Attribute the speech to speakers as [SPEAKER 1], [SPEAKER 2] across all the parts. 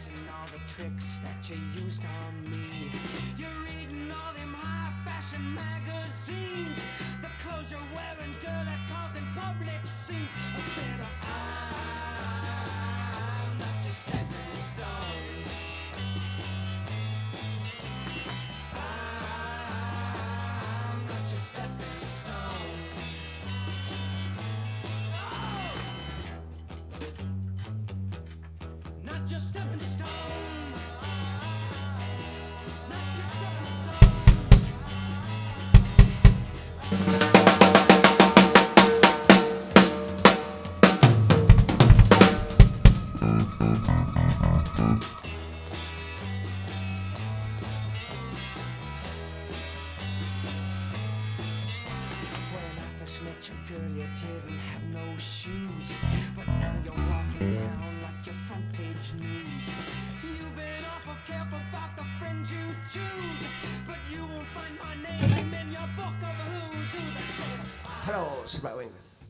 [SPEAKER 1] using all the tricks that you used on girl, you didn't have no shoes. But now you're walking down like your front page news. You've been awful careful about the friends you choose. But you won't find my name in your book of who's who's.
[SPEAKER 2] Hello, Shiba Wings.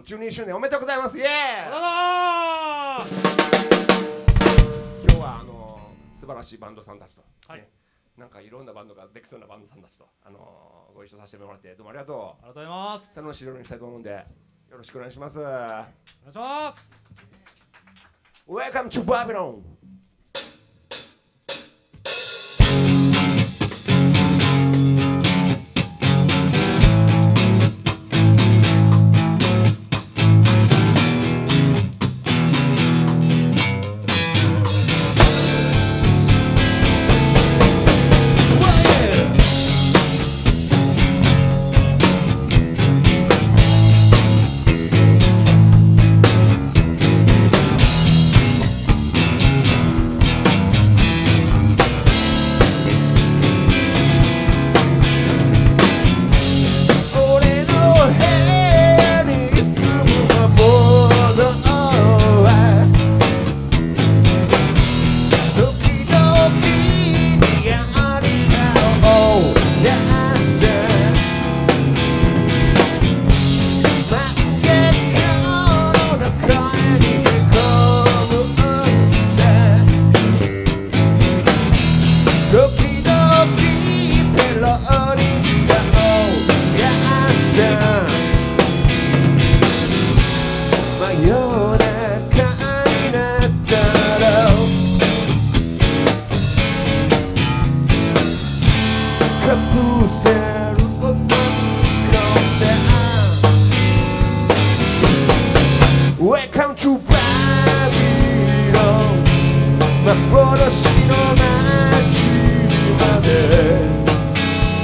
[SPEAKER 2] ん12周年おめでとうございます。イエーイ。
[SPEAKER 3] あ
[SPEAKER 2] 今日はあの素晴らしいバンドさんたちと、
[SPEAKER 3] はい。
[SPEAKER 2] ね。なんかいろんなバンドができそうなバンドさんたちと、あのご一緒させてもらってどうもありがと
[SPEAKER 3] りがとうございます。
[SPEAKER 2] う楽しい夜にしたいと思うんでよろしくお願いします。
[SPEAKER 3] お願いします。
[SPEAKER 2] Welcome to Babylon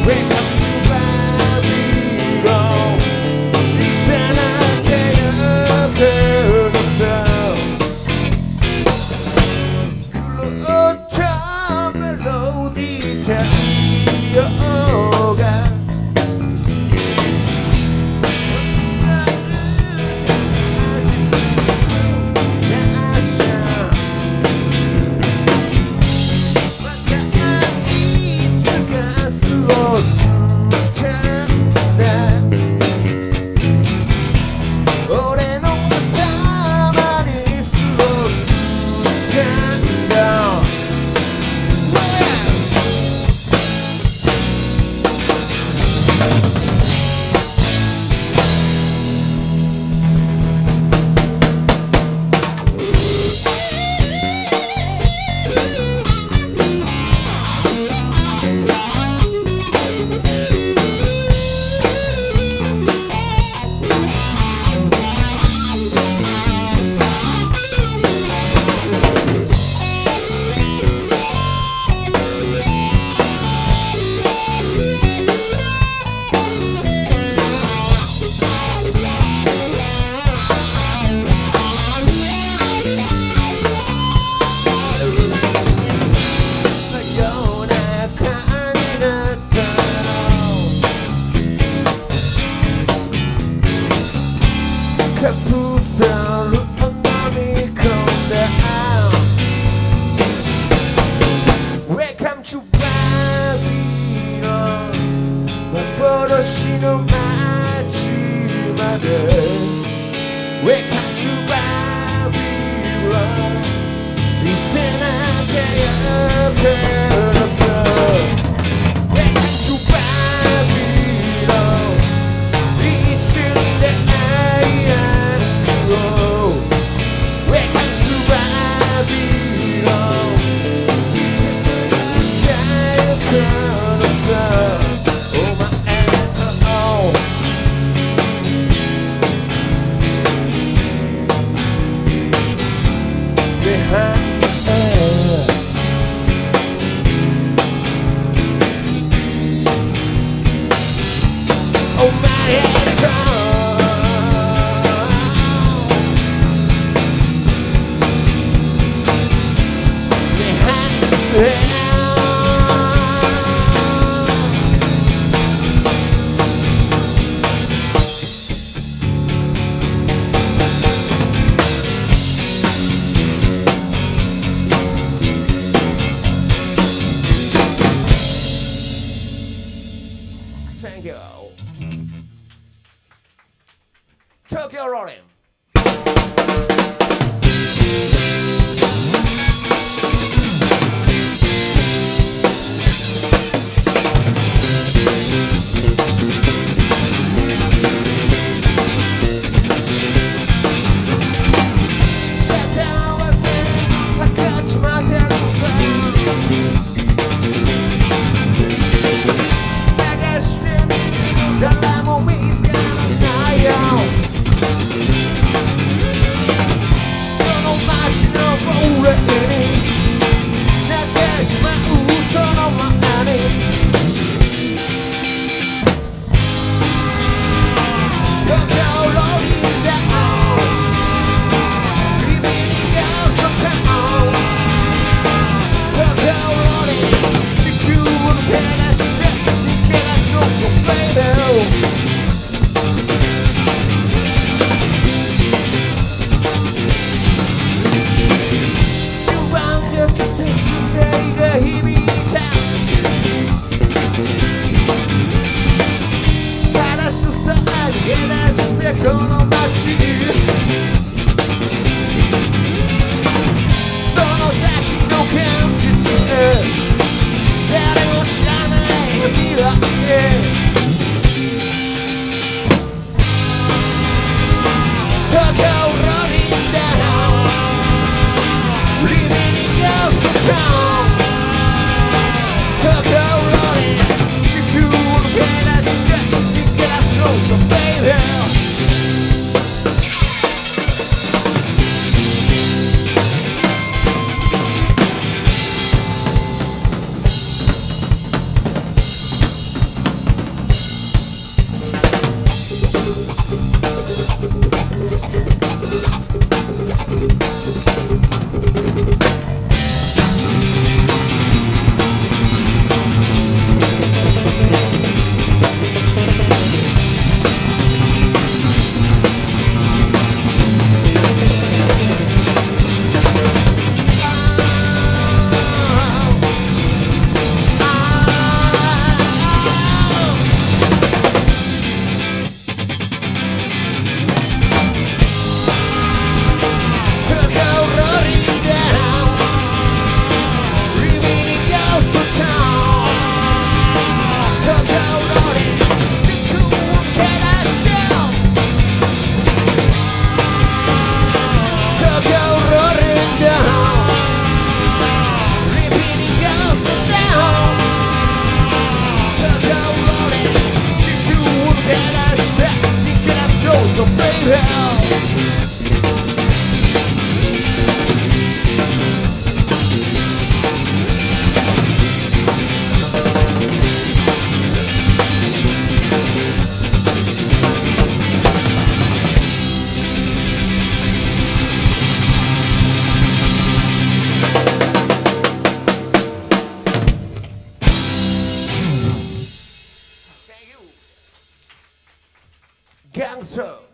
[SPEAKER 2] break answer.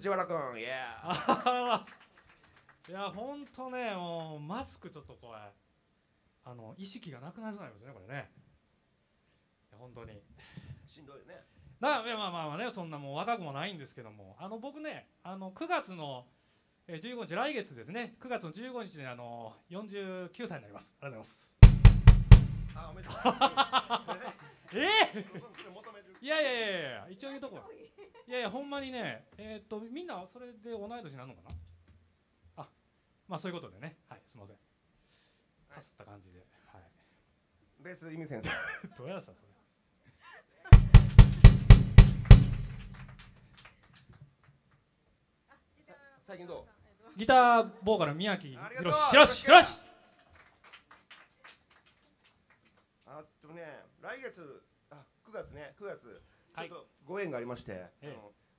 [SPEAKER 2] 藤原君イエ
[SPEAKER 3] ありがとうございやほんとねもうマスクちょっとこれあの意識がなくなりそうになりますねこれね。いや本当に。
[SPEAKER 2] ーしんどいね。
[SPEAKER 3] なまあまあまあねそんなもう若くもないんですけども。あの僕ねあの9月のえー15日来月ですね。9月の15日であの49歳になります。ありがとうございます。
[SPEAKER 2] あおめでとう。
[SPEAKER 3] ええ
[SPEAKER 2] そこそれ求める。
[SPEAKER 3] いやいやいやいや一応言うとこいやいやほんまにねえーっとみんなそれで同い年になるのかな？あまあそういうことでね。はいすいません。かすった感じで。はい。
[SPEAKER 2] ベース意味先生
[SPEAKER 3] どうやらさそれ？
[SPEAKER 2] 最近ど
[SPEAKER 3] ギターボーカル宮城
[SPEAKER 2] ありがとう。
[SPEAKER 3] ひろしひろし
[SPEAKER 2] あとね来月あ9月ね9月。
[SPEAKER 3] はい
[SPEAKER 2] ちょっとご縁がありまして、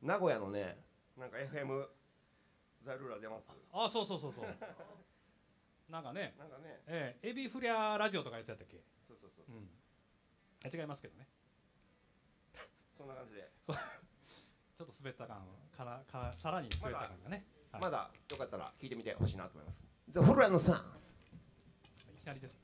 [SPEAKER 2] 名古屋のねなんか FM ザルーラ出ます。
[SPEAKER 3] あそうそうそうそう。なんかね。
[SPEAKER 2] なんかね。
[SPEAKER 3] えーエビフリャラジオとかやつやったっけ？
[SPEAKER 2] そうそうそう。
[SPEAKER 3] うん。あ違いますけどね。
[SPEAKER 2] そんな感じで。
[SPEAKER 3] ちょっと滑った感からかさらに滑った感がね、はい
[SPEAKER 2] まだよかったら聞いてみてほしいなと思います。ザ・フラノさん
[SPEAKER 3] いきなりです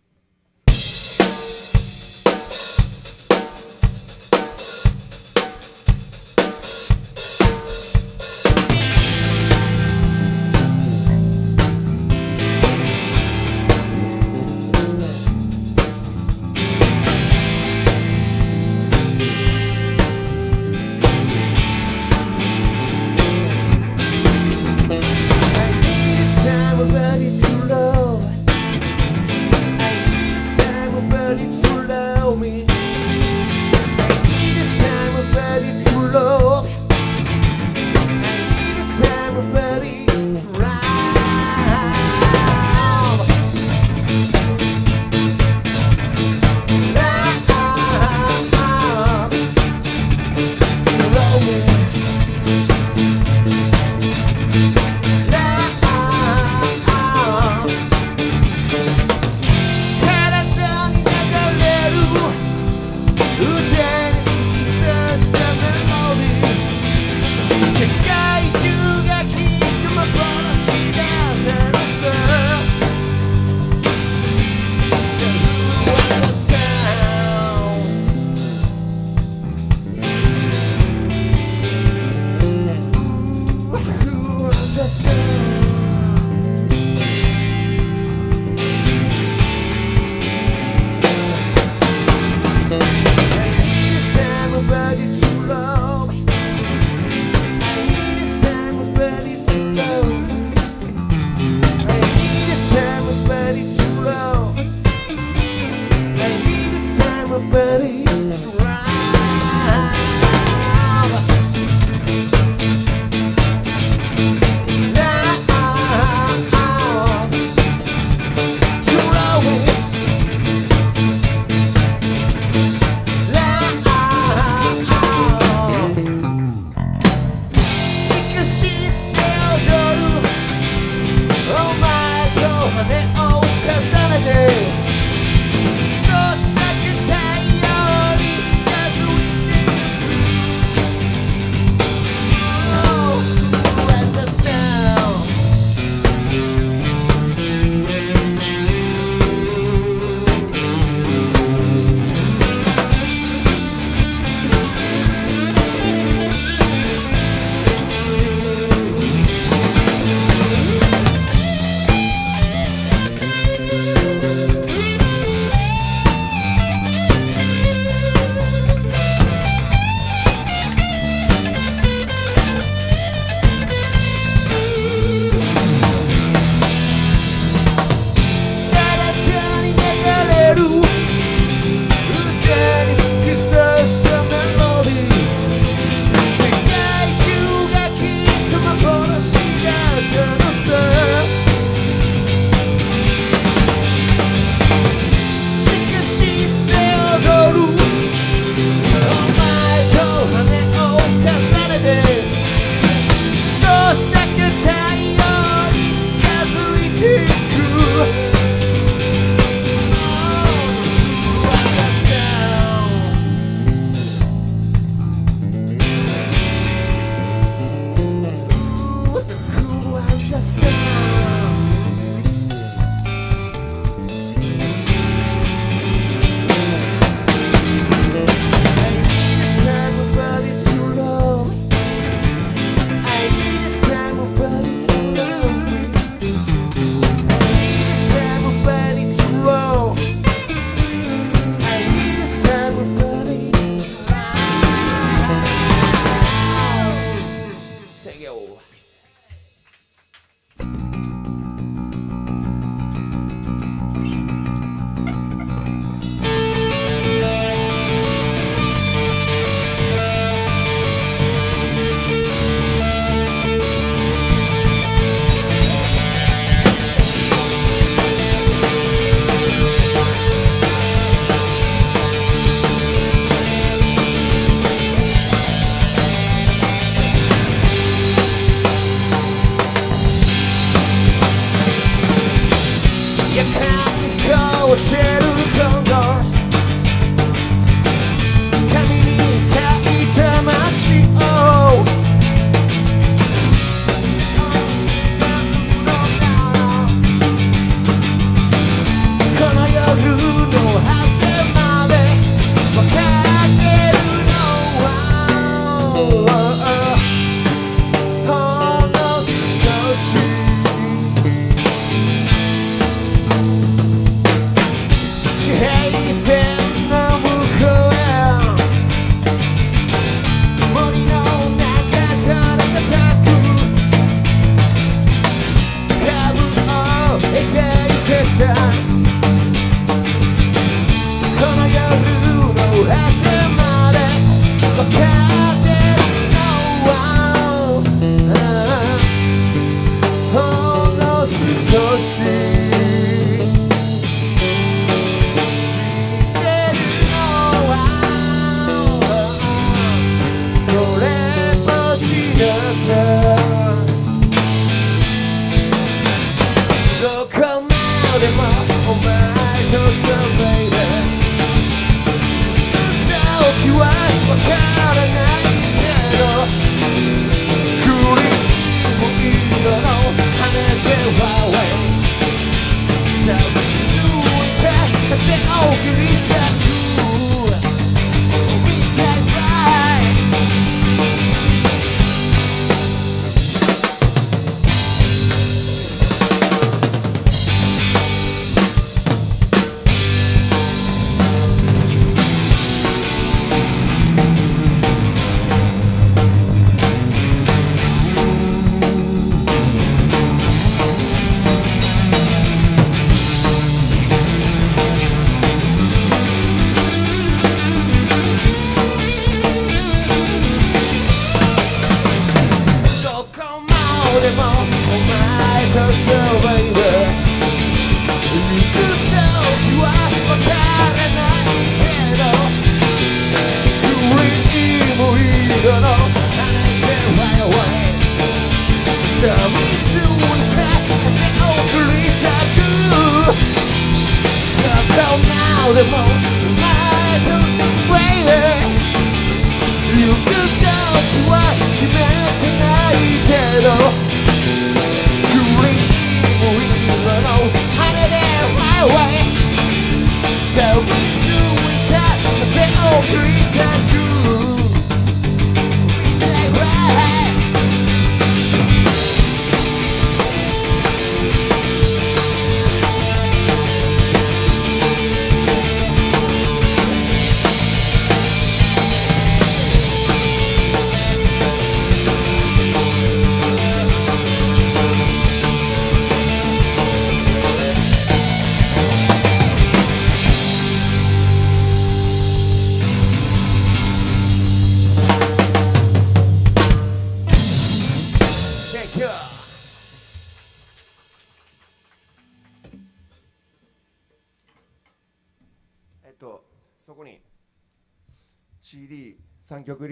[SPEAKER 2] な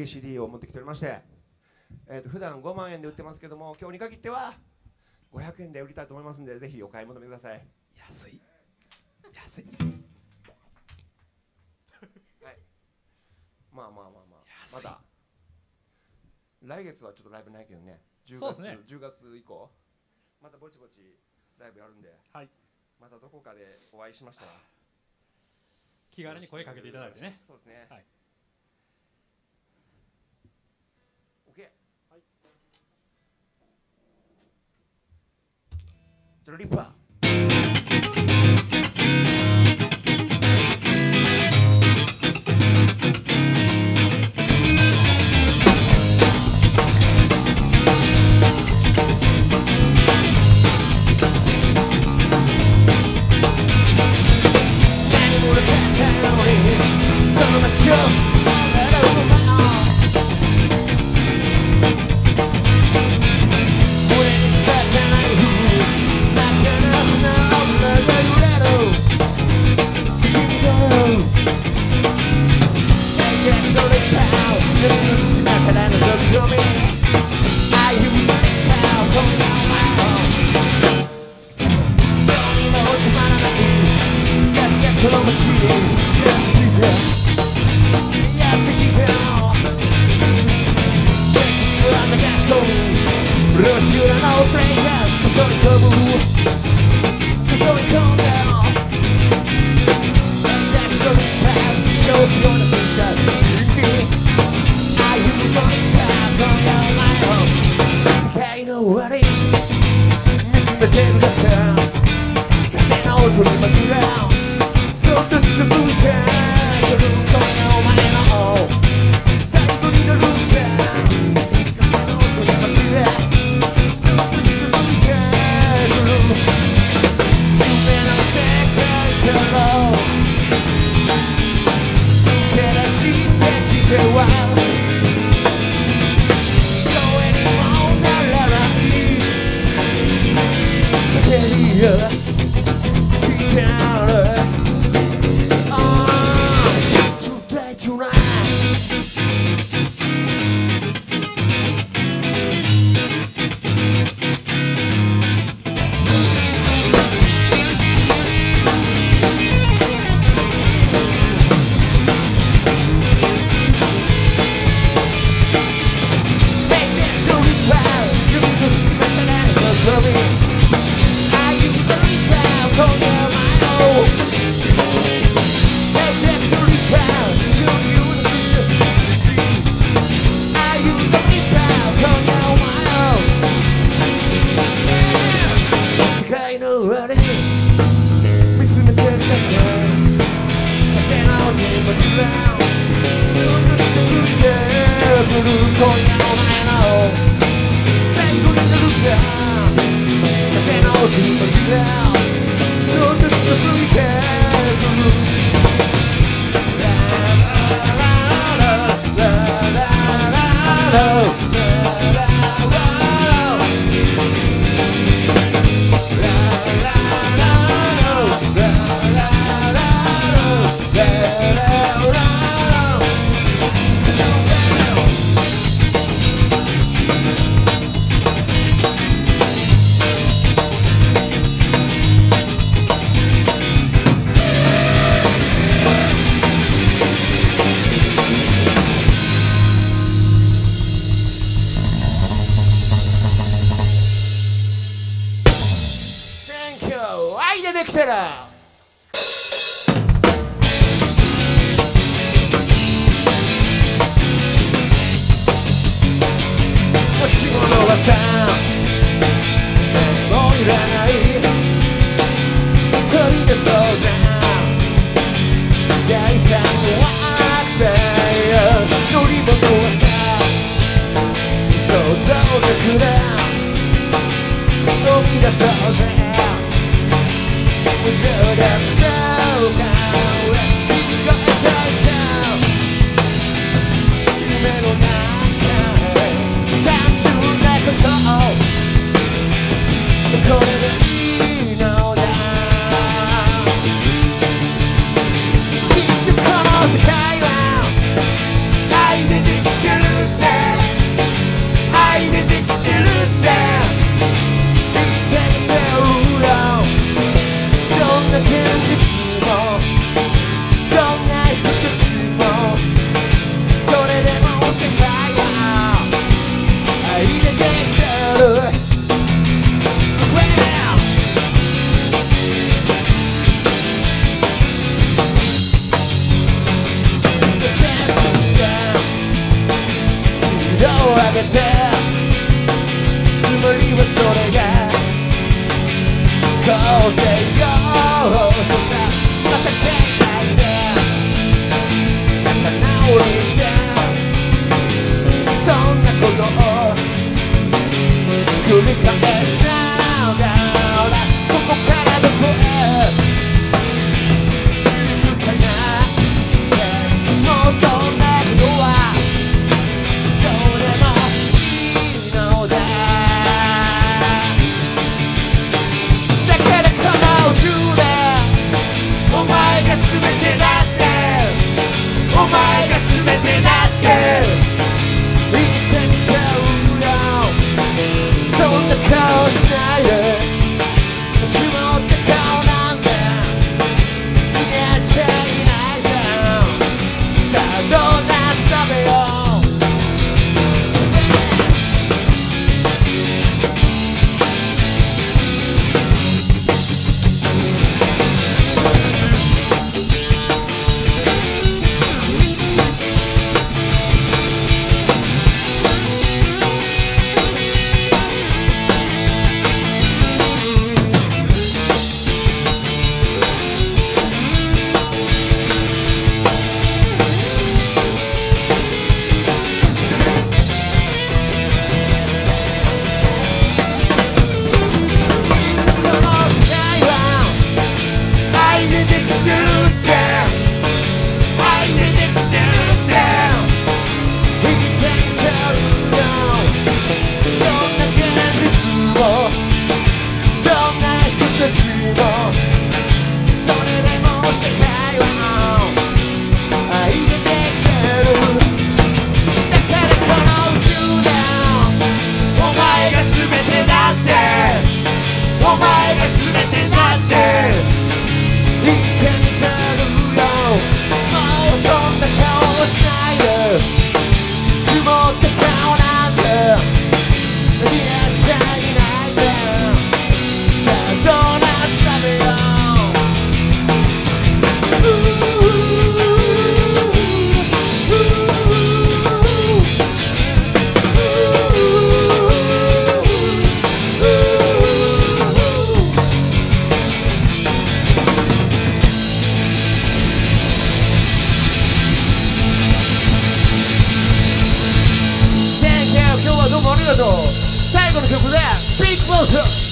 [SPEAKER 2] CD3 曲入り CD を持ってきておりまして、えっと普段5万円で売ってますけども今日に限っては500円で売りたいと思いますんでぜひお買い求めください。
[SPEAKER 3] 安い。安い。
[SPEAKER 2] まあまあまあまあ。
[SPEAKER 3] 安い。
[SPEAKER 2] また来月はちょっとライブないけどね。10月
[SPEAKER 3] ね。
[SPEAKER 2] 10月以降。またぼちぼちライブやるんで。
[SPEAKER 3] はい。
[SPEAKER 2] またどこかでお会いしましたら。
[SPEAKER 3] 気軽に声かけていただいてね。
[SPEAKER 2] そうですね。
[SPEAKER 3] はい
[SPEAKER 2] じ Welcome.